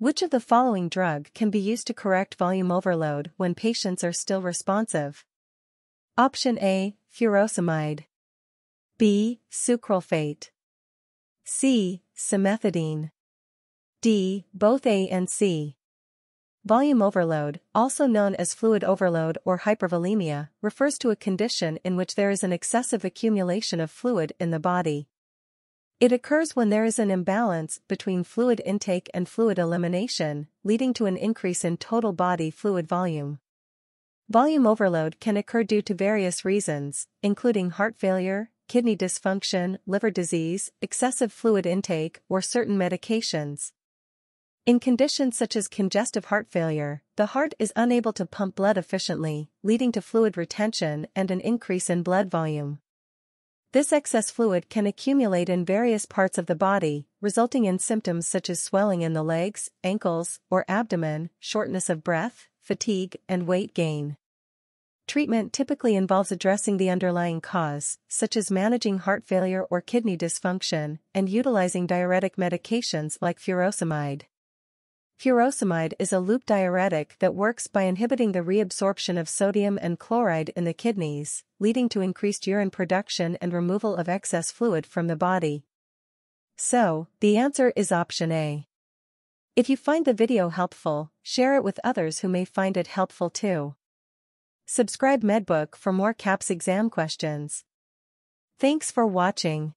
Which of the following drug can be used to correct volume overload when patients are still responsive? Option A, furosemide. B, sucralfate. C, simethicone. D, both A and C. Volume overload, also known as fluid overload or hypervolemia, refers to a condition in which there is an excessive accumulation of fluid in the body. It occurs when there is an imbalance between fluid intake and fluid elimination, leading to an increase in total body fluid volume. Volume overload can occur due to various reasons, including heart failure, kidney dysfunction, liver disease, excessive fluid intake, or certain medications. In conditions such as congestive heart failure, the heart is unable to pump blood efficiently, leading to fluid retention and an increase in blood volume. This excess fluid can accumulate in various parts of the body, resulting in symptoms such as swelling in the legs, ankles, or abdomen, shortness of breath, fatigue, and weight gain. Treatment typically involves addressing the underlying cause, such as managing heart failure or kidney dysfunction, and utilizing diuretic medications like furosemide. Furosemide is a loop diuretic that works by inhibiting the reabsorption of sodium and chloride in the kidneys, leading to increased urine production and removal of excess fluid from the body. So, the answer is option A. If you find the video helpful, share it with others who may find it helpful too. Subscribe Medbook for more KAPS exam questions. Thanks for watching.